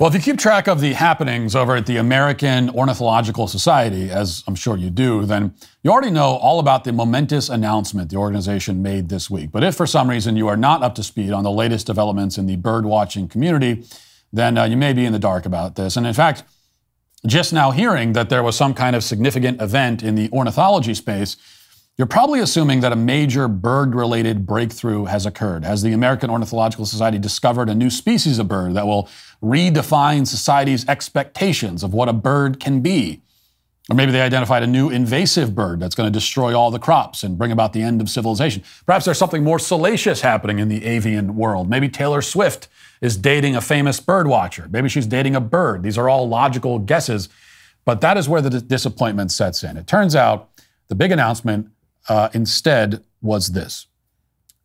Well, if you keep track of the happenings over at the American Ornithological Society, as I'm sure you do, then you already know all about the momentous announcement the organization made this week. But if for some reason you are not up to speed on the latest developments in the bird watching community, then uh, you may be in the dark about this. And in fact, just now hearing that there was some kind of significant event in the ornithology space you're probably assuming that a major bird related breakthrough has occurred. Has the American Ornithological Society discovered a new species of bird that will redefine society's expectations of what a bird can be? Or maybe they identified a new invasive bird that's going to destroy all the crops and bring about the end of civilization. Perhaps there's something more salacious happening in the avian world. Maybe Taylor Swift is dating a famous bird watcher. Maybe she's dating a bird. These are all logical guesses. But that is where the disappointment sets in. It turns out the big announcement uh, instead was this.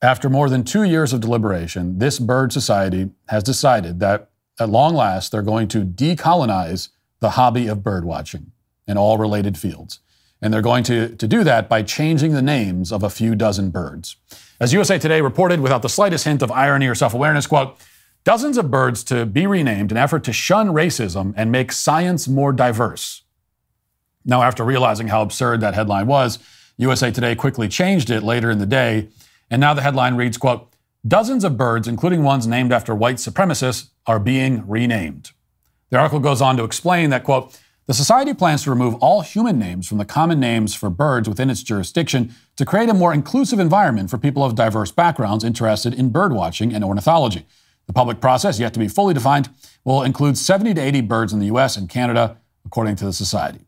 After more than two years of deliberation, this bird society has decided that at long last they're going to decolonize the hobby of bird watching in all related fields. And they're going to, to do that by changing the names of a few dozen birds. As USA Today reported without the slightest hint of irony or self awareness, quote, dozens of birds to be renamed in effort to shun racism and make science more diverse. Now, after realizing how absurd that headline was, USA Today quickly changed it later in the day, and now the headline reads, quote, Dozens of birds, including ones named after white supremacists, are being renamed. The article goes on to explain that, quote, the Society plans to remove all human names from the common names for birds within its jurisdiction to create a more inclusive environment for people of diverse backgrounds interested in birdwatching and ornithology. The public process, yet to be fully defined, will include 70 to 80 birds in the US and Canada, according to the Society.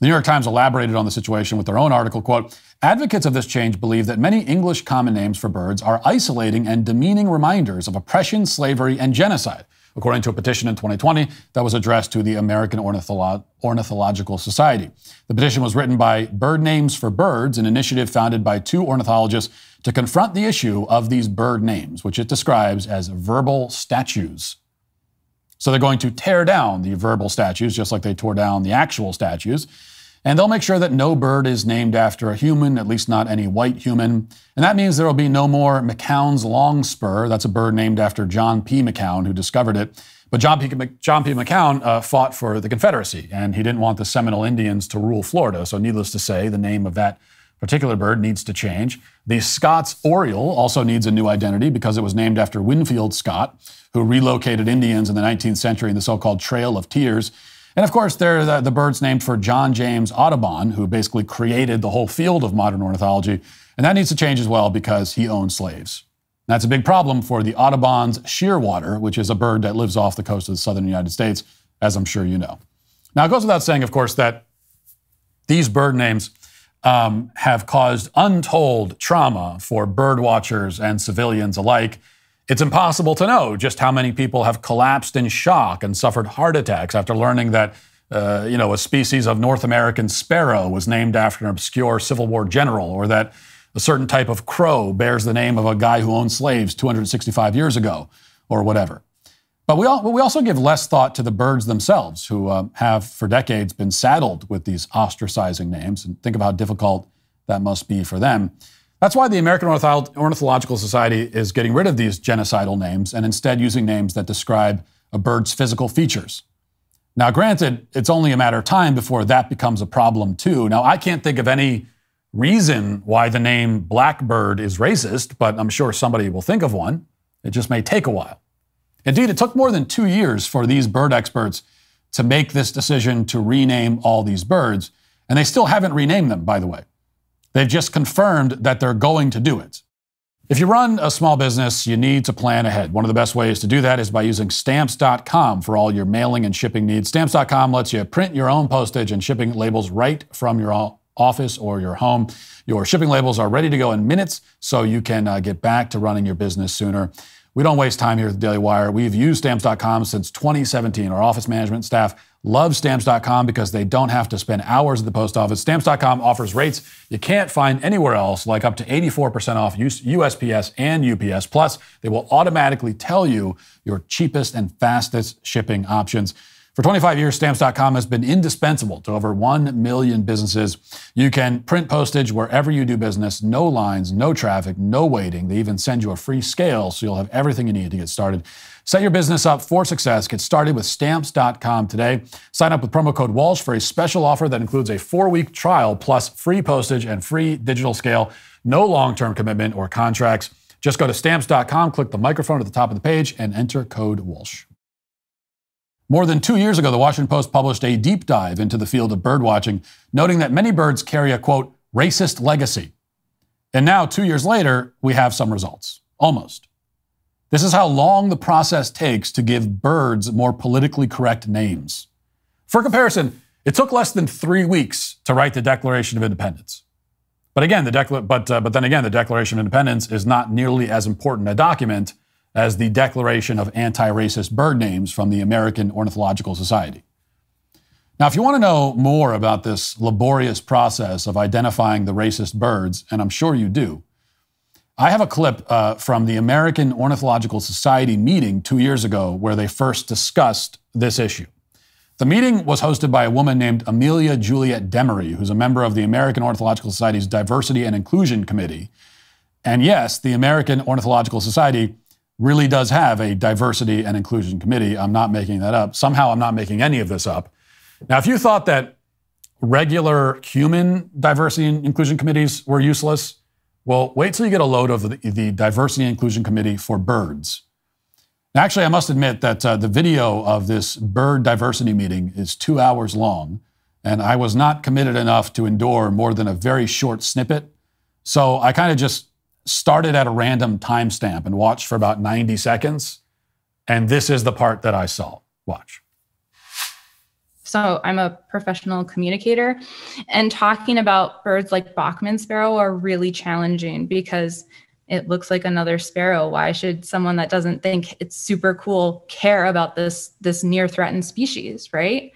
The New York Times elaborated on the situation with their own article, quote, Advocates of this change believe that many English common names for birds are isolating and demeaning reminders of oppression, slavery, and genocide, according to a petition in 2020 that was addressed to the American Ornitholo- Ornithological Society. The petition was written by Bird Names for Birds, an initiative founded by two ornithologists to confront the issue of these bird names, which it describes as verbal statues. So they're going to tear down the verbal statues, just like they tore down the actual statues. And they'll make sure that no bird is named after a human, at least not any white human. And that means there will be no more McCown's longspur. That's a bird named after John P. McCown, who discovered it. But John P. John P. McCown uh, fought for the Confederacy, and he didn't want the Seminole Indians to rule Florida. So, needless to say, the name of that particular bird needs to change. The Scott's oriole also needs a new identity because it was named after Winfield Scott, who relocated Indians in the 19th century in the so called Trail of Tears. And of course, there are the, the birds named for John James Audubon, who basically created the whole field of modern ornithology. And that needs to change as well because he owned slaves. That's a big problem for the Audubon's shearwater, which is a bird that lives off the coast of the southern United States, as I'm sure you know. Now, it goes without saying, of course, that these bird names um, have caused untold trauma for bird watchers and civilians alike. It's impossible to know just how many people have collapsed in shock and suffered heart attacks after learning that, uh, you know, a species of North American sparrow was named after an obscure Civil War general, or that a certain type of crow bears the name of a guy who owned slaves 265 years ago, or whatever. But we, all, we also give less thought to the birds themselves, who uh, have for decades been saddled with these ostracizing names, and think of how difficult that must be for them. That's why the American Ornithological Society is getting rid of these genocidal names and instead using names that describe a bird's physical features. Now, granted, it's only a matter of time before that becomes a problem too. Now, I can't think of any reason why the name blackbird is racist, but I'm sure somebody will think of one. It just may take a while. Indeed, it took more than two years for these bird experts to make this decision to rename all these birds, and they still haven't renamed them, by the way. They've just confirmed that they're going to do it. If you run a small business, you need to plan ahead. One of the best ways to do that is by using stamps.com for all your mailing and shipping needs. Stamps.com lets you print your own postage and shipping labels right from your office or your home. Your shipping labels are ready to go in minutes, so you can uh, get back to running your business sooner. We don't waste time here at the Daily Wire. We've used stamps.com since 2017. Our office management staff love stamps.com because they don't have to spend hours at the post office. Stamps.com offers rates you can't find anywhere else, like up to 84% off USPS and UPS. Plus, they will automatically tell you your cheapest and fastest shipping options. For 25 years, stamps.com has been indispensable to over 1 million businesses. You can print postage wherever you do business, no lines, no traffic, no waiting. They even send you a free scale so you'll have everything you need to get started. Set your business up for success. Get started with stamps.com today. Sign up with promo code Walsh for a special offer that includes a four week trial plus free postage and free digital scale. No long term commitment or contracts. Just go to stamps.com, click the microphone at the top of the page, and enter code Walsh. More than two years ago, the Washington Post published a deep dive into the field of birdwatching, noting that many birds carry a quote, racist legacy. And now, two years later, we have some results. Almost. This is how long the process takes to give birds more politically correct names. For comparison, it took less than three weeks to write the Declaration of Independence. But again, the decla- but, uh, but then again, the Declaration of Independence is not nearly as important a document as the Declaration of Anti-Racist Bird Names from the American Ornithological Society. Now, if you want to know more about this laborious process of identifying the racist birds, and I'm sure you do, I have a clip uh, from the American Ornithological Society meeting two years ago where they first discussed this issue. The meeting was hosted by a woman named Amelia Juliet Demery, who's a member of the American Ornithological Society's Diversity and Inclusion Committee. And yes, the American Ornithological Society really does have a diversity and inclusion committee. I'm not making that up. Somehow I'm not making any of this up. Now, if you thought that regular human diversity and inclusion committees were useless, well, wait till you get a load of the, the Diversity and Inclusion Committee for birds. Actually, I must admit that uh, the video of this bird diversity meeting is two hours long, and I was not committed enough to endure more than a very short snippet. So I kind of just started at a random timestamp and watched for about 90 seconds. And this is the part that I saw. Watch. So I'm a professional communicator, and talking about birds like Bachman sparrow are really challenging because it looks like another sparrow. Why should someone that doesn't think it's super cool care about this this near threatened species, right?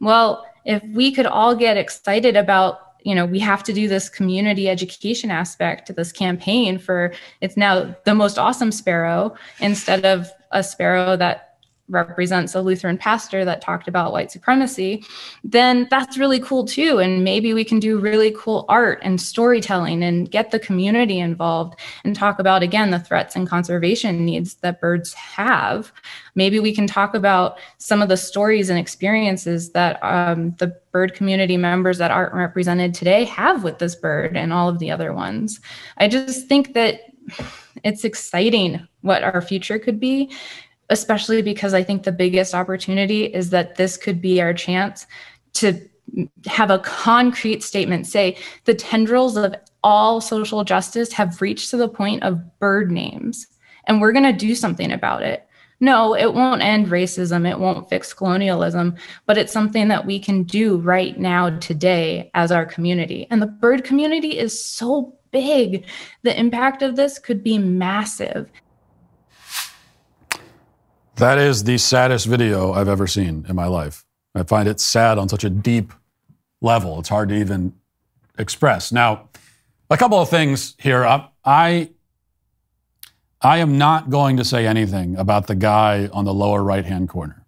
Well, if we could all get excited about you know we have to do this community education aspect to this campaign for it's now the most awesome sparrow instead of a sparrow that represents a Lutheran pastor that talked about white supremacy, then that's really cool too. And maybe we can do really cool art and storytelling and get the community involved and talk about, again, the threats and conservation needs that birds have. Maybe we can talk about some of the stories and experiences that um, the bird community members that aren't represented today have with this bird and all of the other ones. I just think that it's exciting what our future could be especially because I think the biggest opportunity is that this could be our chance to have a concrete statement say the tendrils of all social justice have reached to the point of bird names and we're going to do something about it. No, it won't end racism, it won't fix colonialism, but it's something that we can do right now today as our community. And the bird community is so big. The impact of this could be massive. That is the saddest video I've ever seen in my life. I find it sad on such a deep level. It's hard to even express. Now, a couple of things here. I, I am not going to say anything about the guy on the lower right hand corner.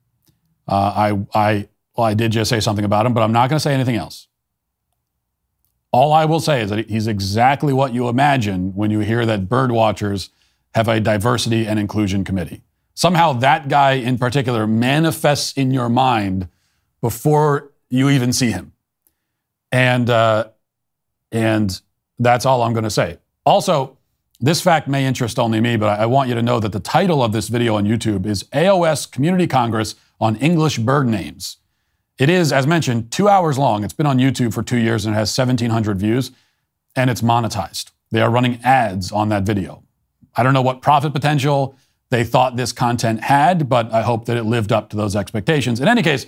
Uh, I, I, well, I did just say something about him, but I'm not going to say anything else. All I will say is that he's exactly what you imagine when you hear that bird watchers have a diversity and inclusion committee somehow that guy in particular manifests in your mind before you even see him. And, uh, and that's all I'm going to say. Also, this fact may interest only me, but I want you to know that the title of this video on YouTube is AOS Community Congress on English Bird Names. It is, as mentioned, two hours long. It's been on YouTube for two years and it has 1,700 views, and it's monetized. They are running ads on that video. I don't know what profit potential they thought this content had, but I hope that it lived up to those expectations. In any case,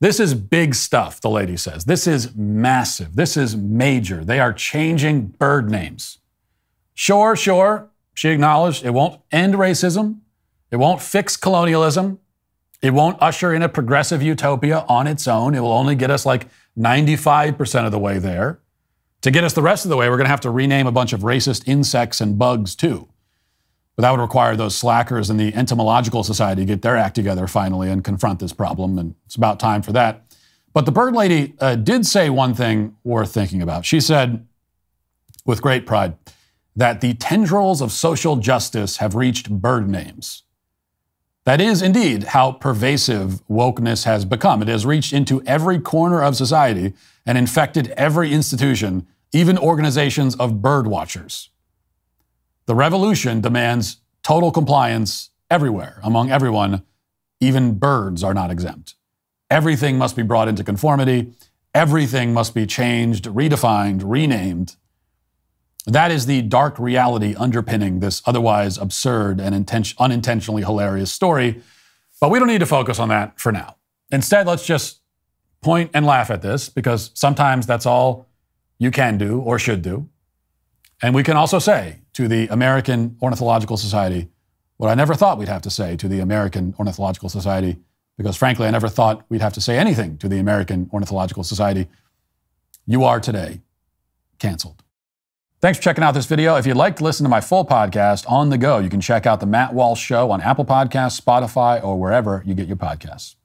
this is big stuff, the lady says. This is massive. This is major. They are changing bird names. Sure, sure, she acknowledged it won't end racism, it won't fix colonialism, it won't usher in a progressive utopia on its own. It will only get us like 95% of the way there. To get us the rest of the way, we're going to have to rename a bunch of racist insects and bugs too. But that would require those slackers in the entomological society to get their act together finally and confront this problem. And it's about time for that. But the bird lady uh, did say one thing worth thinking about. She said, with great pride, that the tendrils of social justice have reached bird names. That is indeed how pervasive wokeness has become. It has reached into every corner of society and infected every institution, even organizations of bird watchers. The revolution demands total compliance everywhere, among everyone. Even birds are not exempt. Everything must be brought into conformity. Everything must be changed, redefined, renamed. That is the dark reality underpinning this otherwise absurd and inten- unintentionally hilarious story. But we don't need to focus on that for now. Instead, let's just point and laugh at this because sometimes that's all you can do or should do. And we can also say to the American Ornithological Society what I never thought we'd have to say to the American Ornithological Society, because frankly, I never thought we'd have to say anything to the American Ornithological Society. You are today canceled. Thanks for checking out this video. If you'd like to listen to my full podcast on the go, you can check out The Matt Walsh Show on Apple Podcasts, Spotify, or wherever you get your podcasts.